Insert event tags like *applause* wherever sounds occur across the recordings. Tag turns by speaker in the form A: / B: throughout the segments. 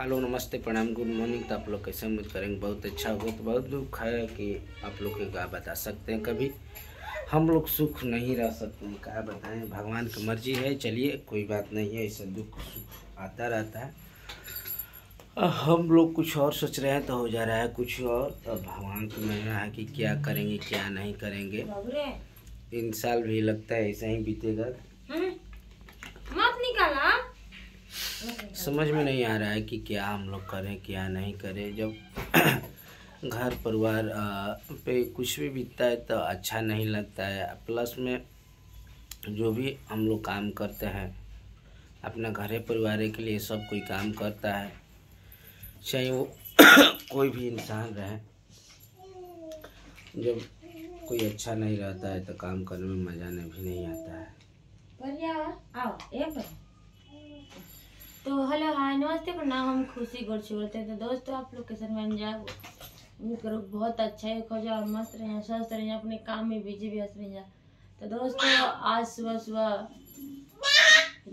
A: Hello नमस्ते प्रणाम good morning. तो आप लोग कैसे उम्मीद करेंगे बहुत अच्छा होगा तो बहुत दुख है कि आप लोग के क्या बता सकते हैं। कभी हम लोग सुख नहीं रह सकते हैं क्या बताएँ? भगवान की मर्ज़ी है चलिए कोई बात नहीं है ऐसा दुख सुख आता रहता है। हम लोग कुछ और सोच रहे हैं तो हो जा रहा है कुछ और। तो भगवान को मिलना है कि क्या करेंगे क्या नहीं करेंगे। इन साल भी लगता है ऐसा ही बीतेगा
B: मत निकाला
A: समझ में नहीं आ रहा है कि क्या हम लोग करें, क्या नहीं करें। जब *clears throat* घर परिवार पे कुछ भी बीतता है तो अच्छा नहीं लगता है। प्लस में जो भी हम लोग काम करते हैं, अपना घरे परिवार के लिए सब कोई काम करता है, चाहे वो *clears throat* कोई भी इंसान रहे, जब कोई अच्छा नहीं रहता है तो काम करने में मज़ा नहीं, भी नहीं आता है।
B: तो हेलो हाय नमस्ते प्रणाम हम खुशी गोरछी बोलते हैं। तो दोस्तों आप लोग कैसे बन जाए उम्मीद करो बहुत अच्छा है खो जाओ मस्त रहे स्वस्थ रहे अपने काम में बिज़ी व्यस्त रहे। तो दोस्तों आज सुबह सुबह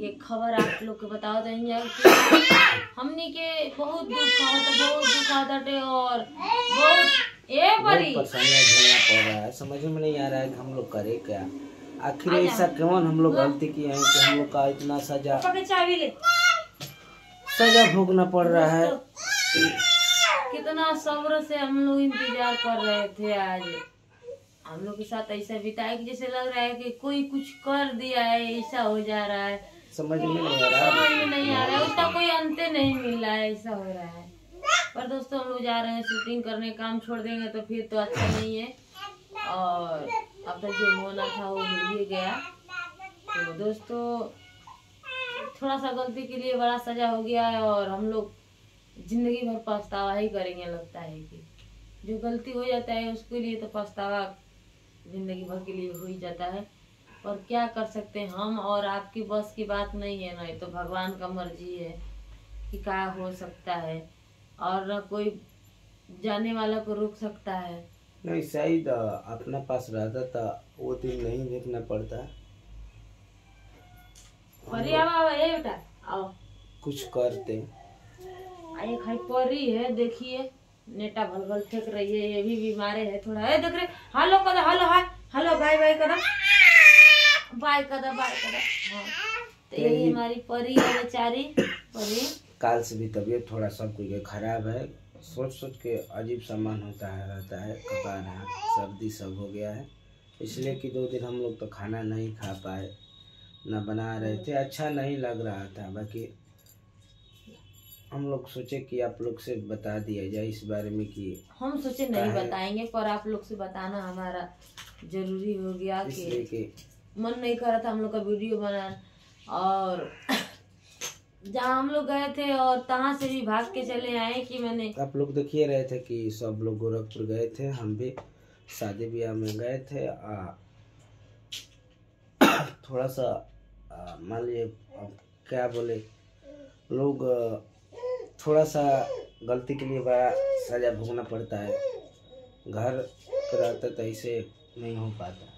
B: ये खबर आप लोग को बताओ तो हमनी के बहुत दुख आवत बहुत दुख आवत और बहुत ए बड़ी
A: परेशानियाँ झेलना पड़ रहा है समझ में नहीं आ रहा है कि हम लोग करें क्या। आखिर ऐसा कौन हम लोग गलती किए हैं कि हम लोग का इतना सजा
B: चाबी ले।
A: सजा भोगना पड़ रहा है।
B: कितना सब्र से हम लोग इंतज़ार कर रहे थे आज। हम लोग के साथ ऐसा बिताया कि जैसे लग रहा है कि कोई कुछ कर दिया है ऐसा हो जा रहा है।
A: समझ में नहीं आ रहा।
B: समझ में नहीं आ रहा है। उसका कोई अंत नहीं मिल रहा है ऐसा हो रहा है। पर दोस्तों हम लोग जा रहे हैं शूटिंग करने काम छोड़ देंगे तो फिर तो अच्छा नहीं है। और अब तक जो होना था वो मिल ही गया। तो दोस्तों थोड़ा सा गलती के लिए बड़ा सजा हो गया है और हम लोग ज़िंदगी भर पछतावा ही करेंगे, लगता है कि। जो गलती हो जाता है उसके लिए तो पछतावा ज़िंदगी भर के लिए हो ही जाता है। और क्या कर सकते हैं हम और आपकी बस की बात नहीं है ना तो भगवान का मर्ज़ी है कि क्या हो सकता है। और न कोई जाने वाला को रोक सकता है।
A: नहीं, शायद अपने पास रहता था, वो दिन नहीं देखना पड़ता।
B: परी आओ आओ ए बेटा आओ।
A: कुछ करते।
B: आ एक हाई परी है देखिए। नेटा भलभल फेंक रही है ये भी बीमारे है थोड़ा। ए देख रहे हेलो कदा hello hi. Hello bye bye कदा बाय कदा बाय कदा हाँ। तो यही हमारी परी है बेचारी। परी।
A: काल से भी तबीयत थोड़ा सब कुछ खराब है। सोच सोच के अजीब सामान होता है रहता है कपार सर्दी सब हो गया है। इसलिए कि दो दिन हम लोग तो खाना नहीं खा पाए। न बना रहे थे अच्छा नहीं लग रहा था। बाकी हम लोग सोचे कि आप लोग से बता दिया जाए इस बारे में कि
B: हम सोचे नहीं बताएँगे पर आप लोग से बताना हमारा ज़रूरी हो गया कि
A: कि
B: मन नहीं कर रहा था हम लोग का वीडियो बनाना। और जहाँ हम लोग गए थे और तहाँ से भी भाग के चले आए कि मैंने
A: आप लोग देखिए रहे थे कि सब लोग गोरखपुर गए थे हम भी शादी ब्याह में गए थे। आ, थोड़ा सा मान लीजिए अब क्या बोले? लोग थोड़ा सा गलती के लिए बड़ा सजा भोगना पड़ता है। घर पे रहता तो ऐसे नहीं हो पाता।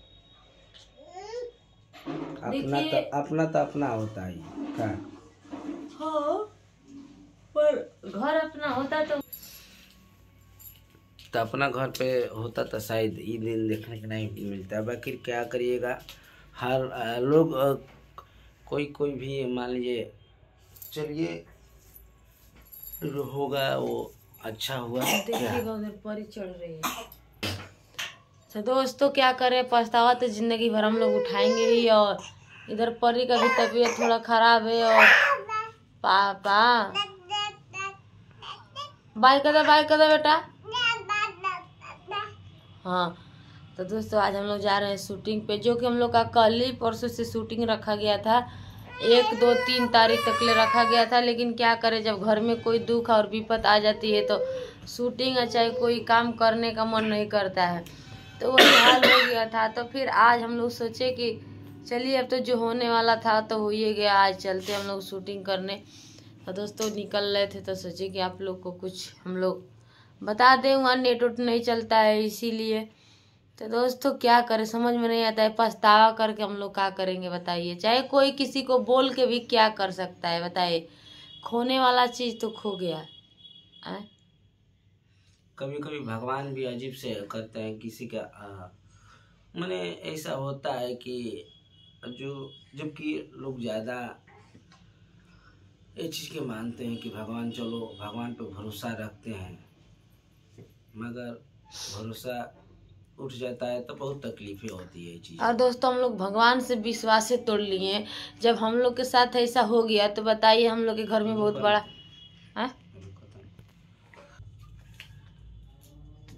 A: अपना तो अपना तो अपना होता ही का
B: हाँ पर घर अपना होता तो
A: तो अपना घर पे होता तो शायद ये दिन देखने को नहीं मिलता। बाकी क्या करिएगा? हर लोग कोई कोई भी मान लीजिए चलिए जो होगा वो अच्छा हुआ।
B: देखिएगा उधर परी चढ़ रही है। तो दोस्तों क्या करें? पछतावा तो ज़िंदगी भर हम लोग उठाएँगे ही और इधर परी का भी तबीयत थोड़ा खराब है और पापा। बाय कदा बाय कदा बेटा? हाँ। तो दोस्तों, आज हम लोग जा रहे हैं शूटिंग पे, जो कि हम लोग का कल ही परसों से शूटिंग रखा गया था। एक, दो, तीन तारीख तक ले रखा गया था, लेकिन क्या करें, जब घर में कोई दुख और विपत आ जाती है तो शूटिंग या चाहे कोई काम करने का मन नहीं करता है। तो वही हाल हो गया था। तो फिर आज हम लोग सोचे कि चलिए, अब तो जो होने वाला था तो हो ही गया। आज चलते हम लोग शूटिंग करने। तो दोस्तों, निकल रहे थे तो सोचे कि आप लोग को कुछ हम लोग बता दें। वहाँ नेट नहीं चलता है, इसीलिए तो दोस्तों क्या करें? समझ में नहीं आता है। पछतावा करके हम लोग क्या करेंगे बताइए। चाहे कोई किसी को बोल के भी क्या कर सकता है बताइए। खोने वाला चीज़ तो खो गया है।
A: कभी कभी भगवान भी अजीब से करते हैं किसी का आ, माने ऐसा होता है कि जो जबकि लोग ज़्यादा ये चीज़ के मानते हैं कि भगवान चलो भगवान पे भरोसा रखते हैं। मगर भरोसा उठ जाता है तो बहुत तकलीफें होती है चीज़।
B: और दोस्तों हम लोग भगवान से विश्वास से तोड़ लिए जब हम लोग के साथ ऐसा हो गया तो बताइए हम लोग के घर में बहुत बड़ा है?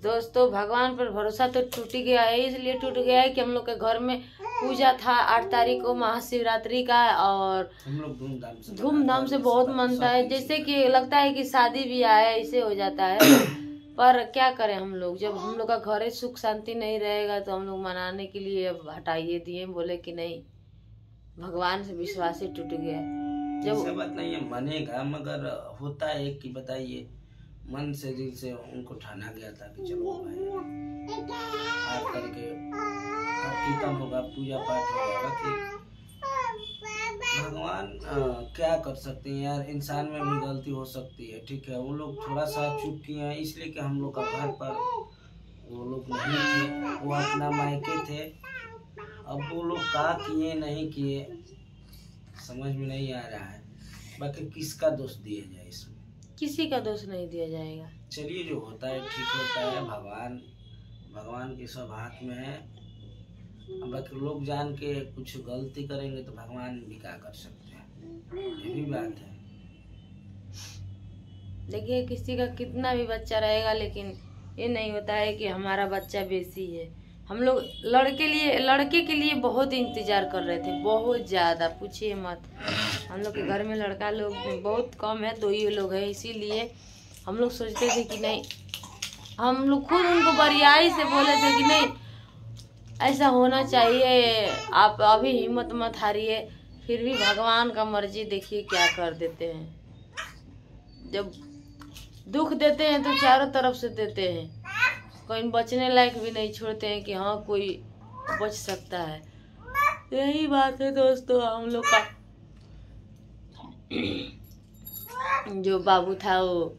B: दोस्तों भगवान पर भरोसा तो टूट गया है इसलिए टूट गया है कि हम लोग के घर में पूजा था आठ तारीख को महाशिवरात्रि का और
A: हम लोग धूमधाम से
B: से बहुत मनता है। जैसे कि लगता है कि शादी भी आया ऐसे हो जाता है। पर क्या करें हम लोग? जब हम लोग का घर सुख शांति नहीं रहेगा तो हम लोग मनाने के लिए अब हटाइए, दिए बोले कि नहीं। भगवान से विश्वास ही टूट गया। जब
A: बात नहीं है मनेगा मगर होता है कि बताइए, मन से, दिल से उनको ठाना गया था कि चलो भाई। आज करके कीर्तन होगा, पूजा पाठ होगा भगवान क्या कर सकते हैं यार? इंसान में भी गलती हो सकती है ठीक है? वो लोग थोड़ा सा चुप किए हैं इसलिए कि हम लोग का घर पर वो लोग नहीं थे वो अपना मायके थे। अब वो लोग का किए नहीं किए समझ में नहीं आ रहा है। बाकी किसका दोष दिया जाए इसमें?
B: किसी का दोष नहीं दिया जाएगा।
A: चलिए जो होता है ठीक होता है। भगवान भगवान के सब हाथ में है। बाकी लोग जान के कुछ गलती करेंगे तो भगवान भी क्या कर सकते हैं? ये भी बात है।
B: देखिए, किसी का कितना भी बच्चा रहेगा, लेकिन ये नहीं होता है कि हमारा बच्चा बेसी है। हम लोग लड़के लिए, लड़के के लिए बहुत इंतज़ार कर रहे थे, बहुत ज़्यादा। पूछिए मत। हम लोग के घर में लड़का लोग बहुत कम है, दो ही लोग हैं, इसीलिए हम लोग सोचते थे कि नहीं, हम लोग खुद उनको बरियाई से बोले थे कि नहीं ऐसा होना चाहिए। आप अभी हिम्मत मत हारिए, फिर भी भगवान का मर्ज़ी देखिए क्या कर देते हैं। जब दुख देते हैं तो चारों तरफ़ से देते हैं। कोई बचने लायक भी नहीं छोड़ते हैं कि हाँ कोई बच सकता है। यही बात है दोस्तों, हम लोग का। जो बाबू था वो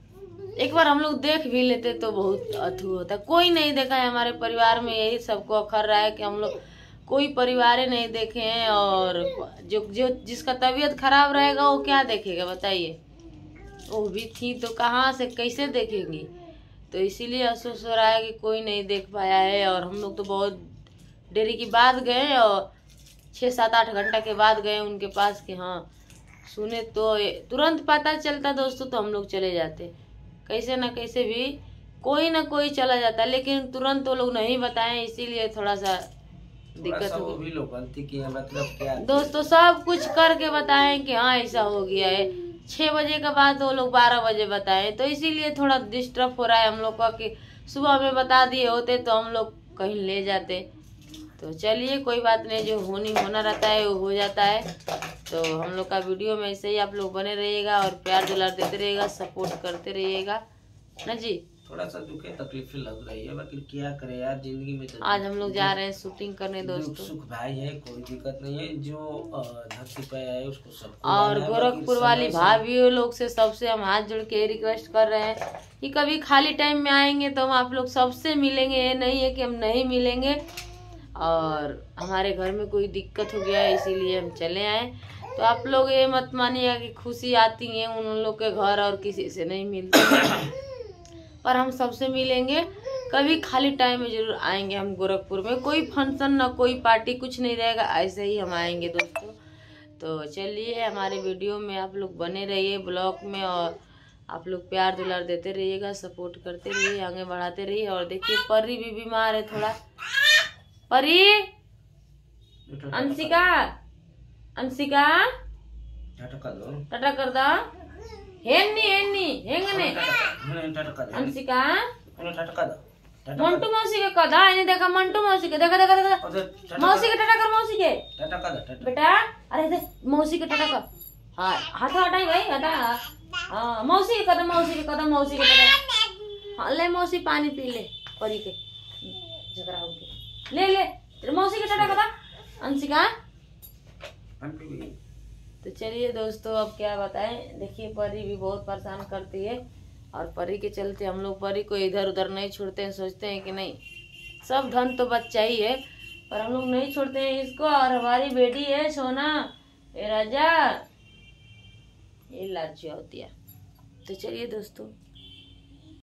B: एक बार हम लोग देख भी लेते तो बहुत अथू होता। कोई नहीं देखा है हमारे परिवार में, यही सबको अखर रहा है कि हम लोग कोई परिवार नहीं देखे हैं और जो जो जिसका तबीयत खराब रहेगा वो क्या देखेगा, बताइए। वो भी थी तो कहाँ से, कैसे देखेंगी? तो इसीलिए अफसोस हो रहा है कि कोई नहीं देख पाया है और हम लोग तो बहुत देरी की बाद गए और छः सात आठ घंटा के बाद गए उनके पास कि हाँ सुने तो तुरंत पता चलता दोस्तों तो हम लोग चले जाते। कैसे ना कैसे भी कोई ना कोई चला जाता है लेकिन तुरंत वो लोग नहीं बताए इसीलिए थोड़ा सा दिक्कत हो गई
A: भी लोग गलती किए हैं, मतलब क्या
B: दोस्तों सब कुछ करके बताएँ कि हाँ ऐसा हो गया है। छः बजे के बाद वो लोग बारह बजे बताएँ तो इसीलिए थोड़ा डिस्टर्ब हो रहा है हम लोग का कि सुबह में बता दिए होते तो हम लोग कहीं ले जाते। तो चलिए कोई बात नहीं जो होनी होना रहता है वो हो जाता है। तो हम लोग का वीडियो में ऐसे ही आप लोग बने रहिएगा और प्यार दुलार देते रहिएगा सपोर्ट करते रहिएगा। ना जी?
A: थोड़ा सा दुखे तकलीफें लग रही है बाकी क्या करे यार ज़िंदगी में तो
B: आज हम लोग जा रहे हैं शूटिंग करने दोस्तों।
A: सुख भाई है कोई दिक्कत नहीं है जो धरती पे आए उसको सब
B: और गोरखपुर वाली भाभियों लोग से सबसे हम हाथ जोड़ के रिक्वेस्ट कर रहे हैं कि कभी खाली टाइम में आएँगे तो हम आप लोग सबसे मिलेंगे ये नहीं है कि हम नहीं मिलेंगे। और हमारे घर में कोई दिक्कत हो गया है इसीलिए हम चले आए। तो आप लोग ये मत मानिएगा कि खुशी आती है उन लोग के घर और किसी से नहीं मिलती। पर हम सबसे मिलेंगे, कभी खाली टाइम में ज़रूर आएँगे हम गोरखपुर में। कोई फ़ंक्शन ना, कोई पार्टी कुछ नहीं रहेगा, ऐसे ही हम आएँगे दोस्तों। तो चलिए हमारे वीडियो में आप लोग बने रहिए ब्लॉग में और आप लोग प्यार दुलार देते रहिएगा सपोर्ट करते रहिए, आगे बढ़ाते रहिए। और देखिए, परी भी बीमार है थोड़ा। परी! अंशिका! मंटू मौसी के कदा इन्हें देखा मंटू मौसी के देखा देखा देखा मौसी के टाटा कर मौसी के
A: टटका दो टटका
B: बेटा अरे दे मौसी के टाटा कर हाँ हाथ हटाई भाई हटा हाँ मौसी के कदम मौसी के कदम मौसी के कदम हाँ ले मौसी पानी पी ले परी के झगड़ा हो ले ले मौसी के टाटा कदा अंशिका तो चलिए दोस्तों, अब क्या बताएँ? देखिए, परी भी बहुत परेशान करती है और परी के चलते हम लोग परी को इधर उधर नहीं छोड़ते हैं, सोचते हैं कि नहीं। सब धन तो बच्चा ही है, पर हम लोग नहीं छोड़ते हैं इसको। और हमारी बेटी है, सोना। ए राजा। ये लाचिया होती है तो चलिए दोस्तों